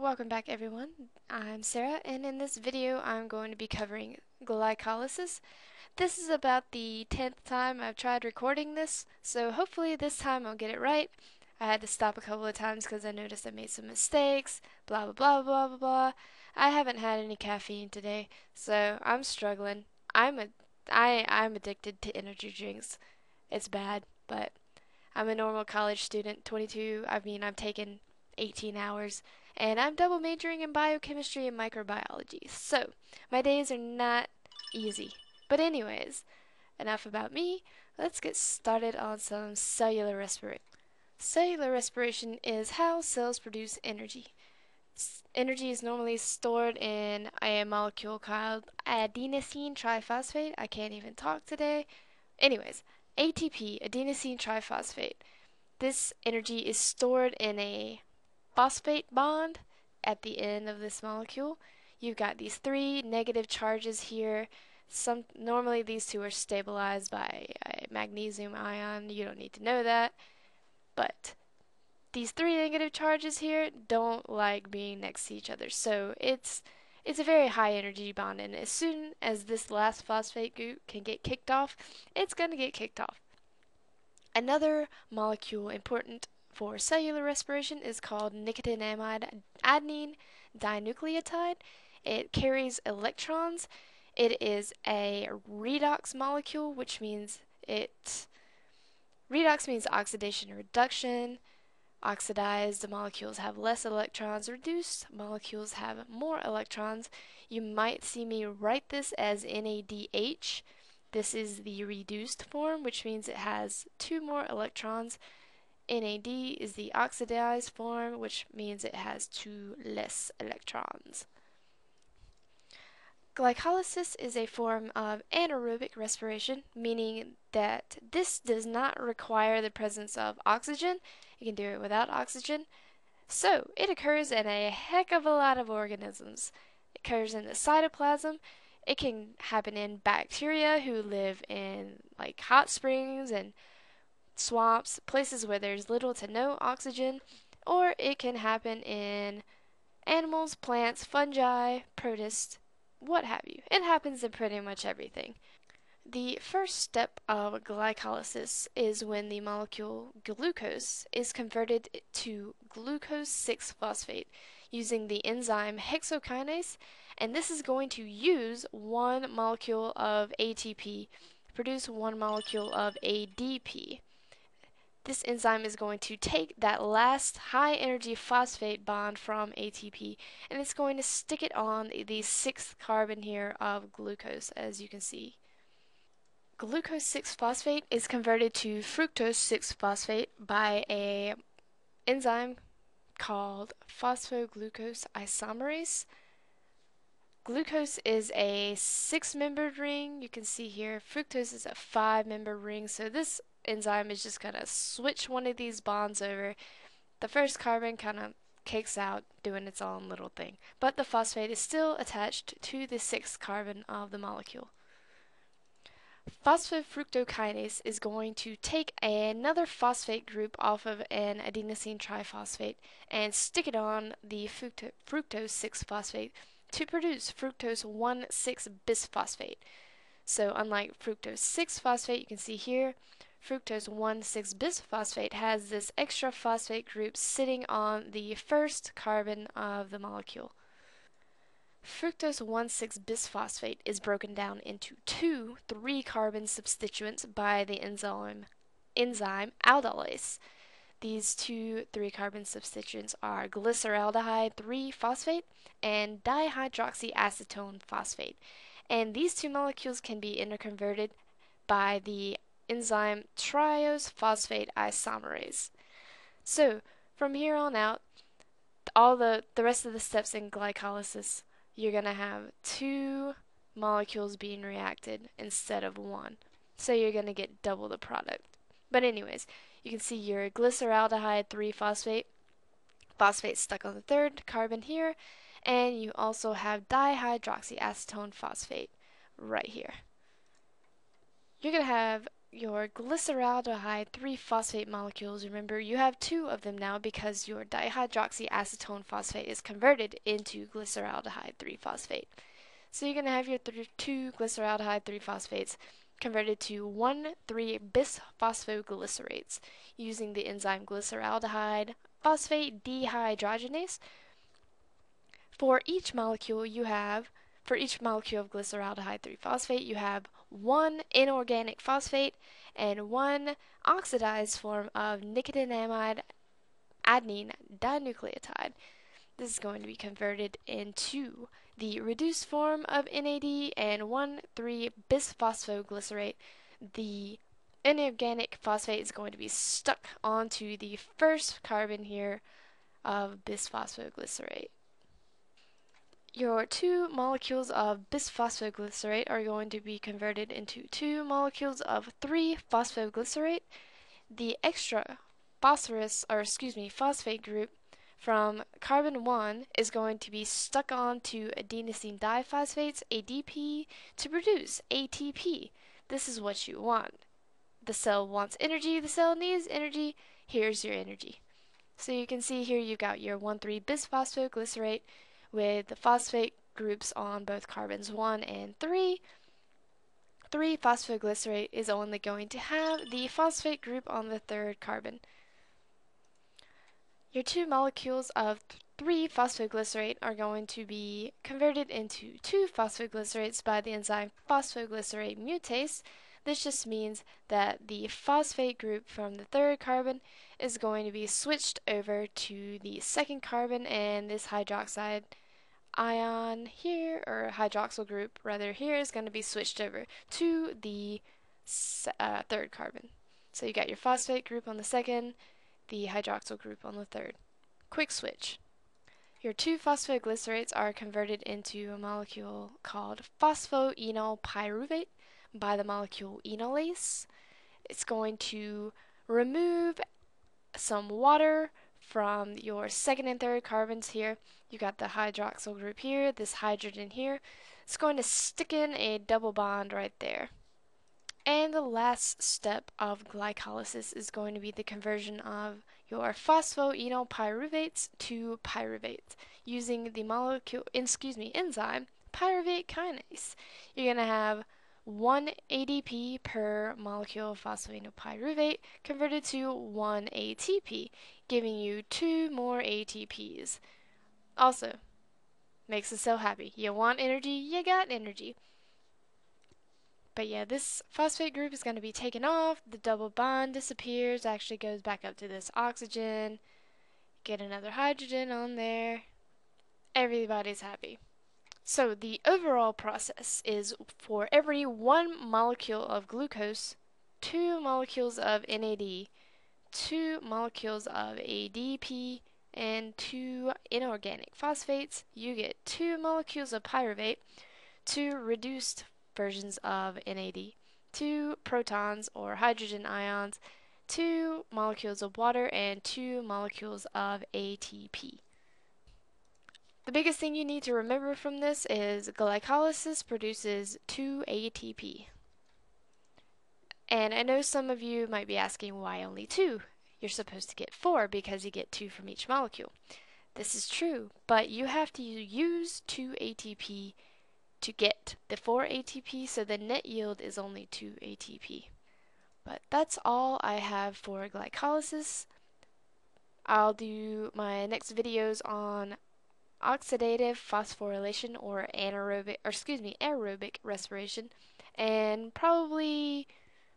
welcome back everyone. I'm Sarah and in this video I'm going to be covering glycolysis. This is about the 10th time I've tried recording this, so hopefully this time I'll get it right. I had to stop a couple of times because I noticed I made some mistakes, blah blah blah blah blah blah. I haven't had any caffeine today, so I'm struggling. I'm a I I'm addicted to energy drinks. It's bad, but I'm a normal college student, 22. I mean, I've taken 18 hours, and I'm double majoring in biochemistry and microbiology. So, my days are not easy. But anyways, enough about me. Let's get started on some cellular respiration. Cellular respiration is how cells produce energy. Energy is normally stored in a molecule called adenosine triphosphate. I can't even talk today. Anyways, ATP, adenosine triphosphate. This energy is stored in a phosphate bond at the end of this molecule. You've got these three negative charges here. Some normally these two are stabilized by a magnesium ion. You don't need to know that. But these three negative charges here don't like being next to each other. So it's it's a very high energy bond and as soon as this last phosphate group can get kicked off, it's going to get kicked off. Another molecule important for cellular respiration is called nicotinamide adenine dinucleotide. It carries electrons. It is a redox molecule, which means it redox means oxidation reduction. Oxidized molecules have less electrons, reduced molecules have more electrons. You might see me write this as NADH. This is the reduced form, which means it has two more electrons NAD is the oxidized form, which means it has two less electrons. Glycolysis is a form of anaerobic respiration, meaning that this does not require the presence of oxygen. It can do it without oxygen. So, it occurs in a heck of a lot of organisms. It occurs in the cytoplasm. It can happen in bacteria who live in like hot springs and swamps, places where there's little to no oxygen, or it can happen in animals, plants, fungi, protists, what have you. It happens in pretty much everything. The first step of glycolysis is when the molecule glucose is converted to glucose 6 phosphate using the enzyme hexokinase, and this is going to use one molecule of ATP, to produce one molecule of ADP this enzyme is going to take that last high energy phosphate bond from ATP and it's going to stick it on the sixth carbon here of glucose as you can see. Glucose 6-phosphate is converted to fructose 6-phosphate by a enzyme called phosphoglucose isomerase. Glucose is a six-membered ring. You can see here fructose is a five-membered ring. So this enzyme is just going to switch one of these bonds over. The first carbon kind of cakes out doing its own little thing, but the phosphate is still attached to the sixth carbon of the molecule. Phosphofructokinase is going to take another phosphate group off of an adenosine triphosphate and stick it on the fructose 6-phosphate to produce fructose 1,6 bisphosphate. So unlike fructose 6-phosphate, you can see here, fructose 1,6 bisphosphate has this extra phosphate group sitting on the first carbon of the molecule. Fructose 1,6 bisphosphate is broken down into two three-carbon substituents by the enzyme, enzyme aldolase. These two three-carbon substituents are glyceraldehyde 3-phosphate and dihydroxyacetone phosphate. And these two molecules can be interconverted by the enzyme triose phosphate isomerase. So, from here on out, all the, the rest of the steps in glycolysis, you're going to have two molecules being reacted instead of one. So you're going to get double the product. But anyways, you can see your glyceraldehyde 3-phosphate, phosphate stuck on the third carbon here, and you also have dihydroxyacetone phosphate right here. You're going to have your glyceraldehyde 3-phosphate molecules, remember you have two of them now because your dihydroxyacetone phosphate is converted into glyceraldehyde 3-phosphate. So you're going to have your two glyceraldehyde 3-phosphates converted to 1,3-bisphosphoglycerates using the enzyme glyceraldehyde phosphate dehydrogenase. For each molecule you have for each molecule of glyceraldehyde 3-phosphate, you have one inorganic phosphate and one oxidized form of nicotinamide adenine dinucleotide. This is going to be converted into the reduced form of NAD and 1,3-bisphosphoglycerate. The inorganic phosphate is going to be stuck onto the first carbon here of bisphosphoglycerate. Your two molecules of bisphosphoglycerate are going to be converted into two molecules of 3-phosphoglycerate. The extra phosphorus, or excuse me, phosphate group from carbon 1 is going to be stuck onto adenosine diphosphates, ADP, to produce ATP. This is what you want. The cell wants energy, the cell needs energy, here's your energy. So you can see here you've got your 1,3-bisphosphoglycerate with the phosphate groups on both carbons 1 and 3. 3-phosphoglycerate is only going to have the phosphate group on the third carbon. Your two molecules of 3-phosphoglycerate are going to be converted into 2-phosphoglycerates by the enzyme phosphoglycerate mutase. This just means that the phosphate group from the third carbon is going to be switched over to the second carbon and this hydroxide ion here, or hydroxyl group rather here, is going to be switched over to the uh, third carbon. So you got your phosphate group on the second, the hydroxyl group on the third. Quick switch. Your two phosphoglycerates are converted into a molecule called phosphoenol pyruvate by the molecule enolase. It's going to remove some water from your second and third carbons here. You got the hydroxyl group here, this hydrogen here. It's going to stick in a double bond right there. And the last step of glycolysis is going to be the conversion of your phosphoenol pyruvates to pyruvates using the molecule, excuse me, enzyme pyruvate kinase. You're going to have 1 ADP per molecule of phosphoenolpyruvate converted to 1 ATP, giving you two more ATPs. Also, makes us so happy. You want energy, you got energy. But yeah, this phosphate group is going to be taken off, the double bond disappears, actually goes back up to this oxygen, get another hydrogen on there. Everybody's happy. So the overall process is for every one molecule of glucose, two molecules of NAD, two molecules of ADP, and two inorganic phosphates, you get two molecules of pyruvate, two reduced versions of NAD, two protons or hydrogen ions, two molecules of water, and two molecules of ATP. The biggest thing you need to remember from this is glycolysis produces 2 ATP. And I know some of you might be asking why only 2? You're supposed to get 4 because you get 2 from each molecule. This is true, but you have to use 2 ATP to get the 4 ATP, so the net yield is only 2 ATP. But that's all I have for glycolysis. I'll do my next videos on oxidative phosphorylation or anaerobic or excuse me aerobic respiration and probably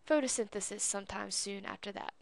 photosynthesis sometime soon after that.